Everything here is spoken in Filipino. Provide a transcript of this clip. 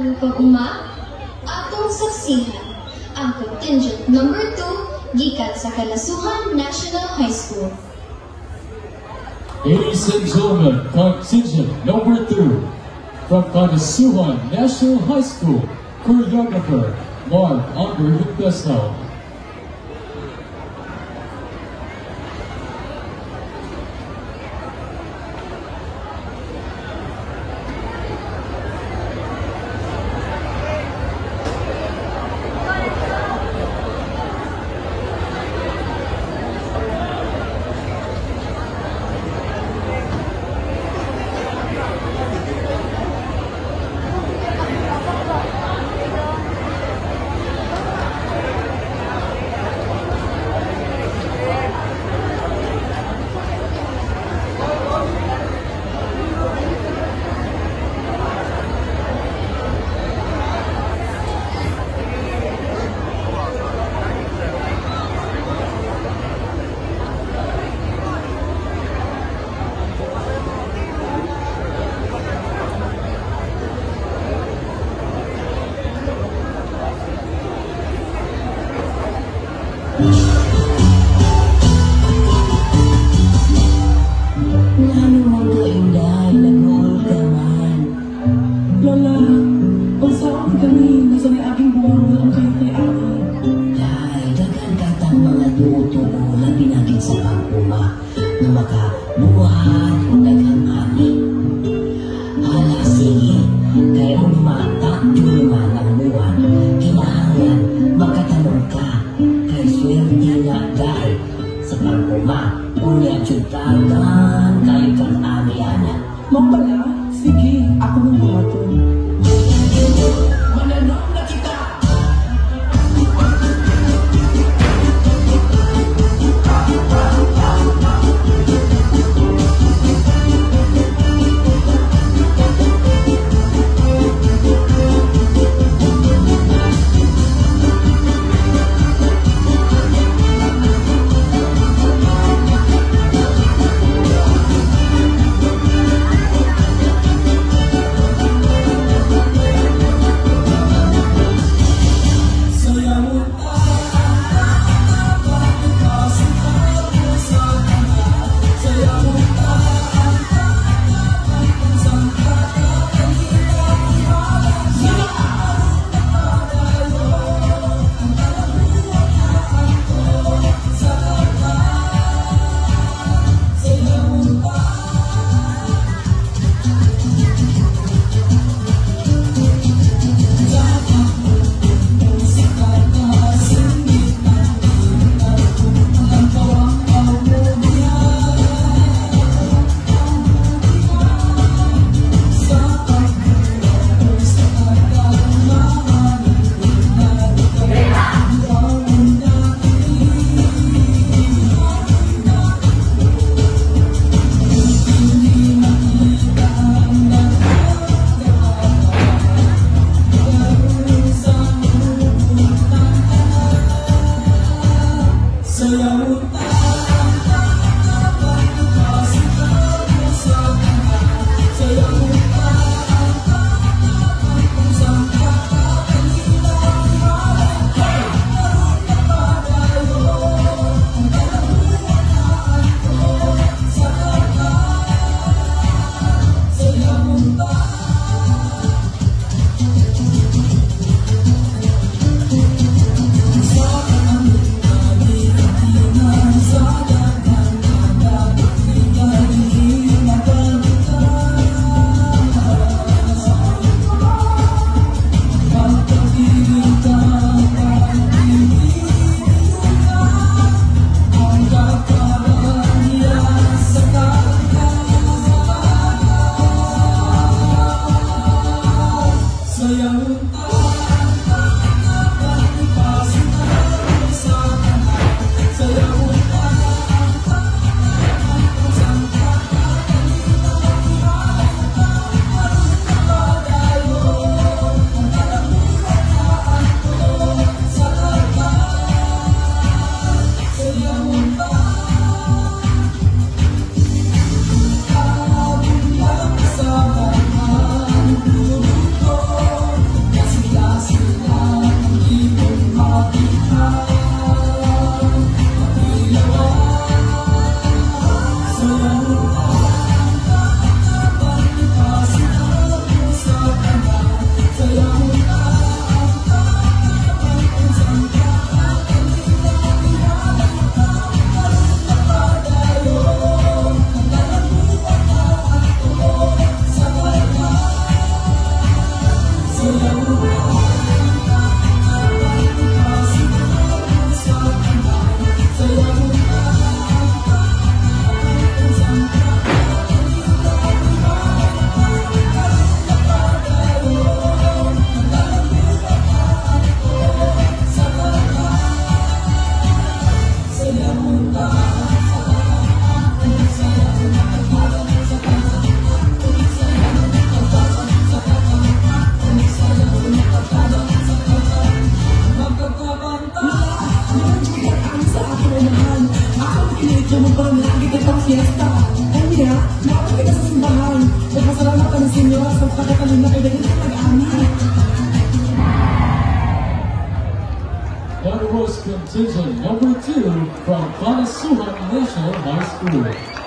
ang pagma atong saksihan ang contingent number 2 gikan sa Kalasuhan National High School. Ladies and gentlemen, contingent number 2 from Kalasuhan National High School, choreographer Mark Andre Hintesnau. Hallelujah. Contingent number two from Kanasuhan National High School.